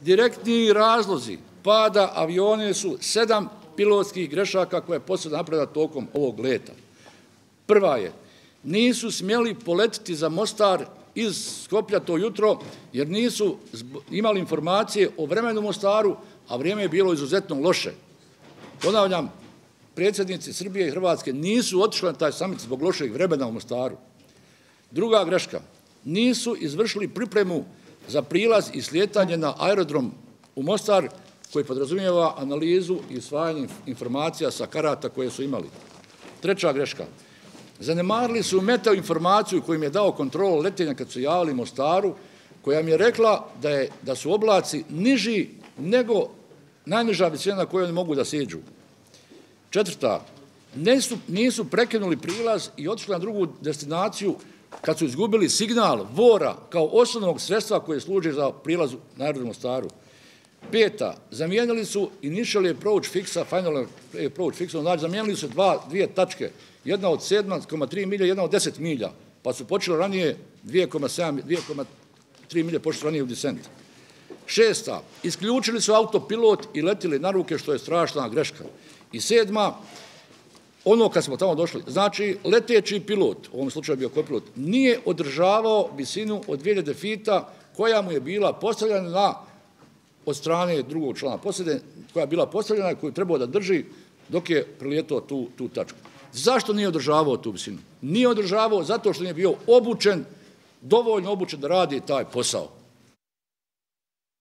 Direktni razlozi pada avione su sedam pilotskih grešaka koje je posljedno napravila tokom ovog leta. Prva je, nisu smjeli poletiti za Mostar iz Skoplja to jutro, jer nisu imali informacije o vremenu Mostaru, a vrijeme je bilo izuzetno loše. Ponavljam, predsjednici Srbije i Hrvatske nisu otišli na taj samit zbog lošeg vremena u Mostaru. Druga greška, nisu izvršili pripremu za prilaz i slijetanje na aerodrom u Mostar, koji podrazumijeva analizu i usvajanje informacija sa karata koje su imali. Treća greška, zanemarili su metao informaciju koju im je dao kontrol letenja kad su javili Mostaru, koja mi je rekla da su oblaci niži nego najniža visina na kojoj oni mogu da seđu. Četvrta, nisu nisu prekinuli prilaz i otišli na drugu destinaciju kad su izgubili signal vora kao osnovnog sredstva koje služi za prilaz na aerodromu Staru. Peta, zamijenili su initial approach fixa, final approach fixa, znači zamijenili su dva, dvije tačke, jedna od 7,3 milja, jedna od 10 milja, pa su počeli ranije 2,3 milje počeli ranije u descent. Šesta, isključili su autopilot i letili na ruke, što je strašna greška. I sedma, ono kad smo tamo došli, znači leteći pilot, u ovom slučaju bio kopilot, nije održavao visinu od 2000 fita koja mu je bila postavljena na, od strane drugog člana posljede, koja je bila postavljena koju trebao da drži dok je prilijetao tu, tu tačku. Zašto nije održavao tu visinu? Nije održavao zato što nije bio obučen, dovoljno obučen da radi taj posao.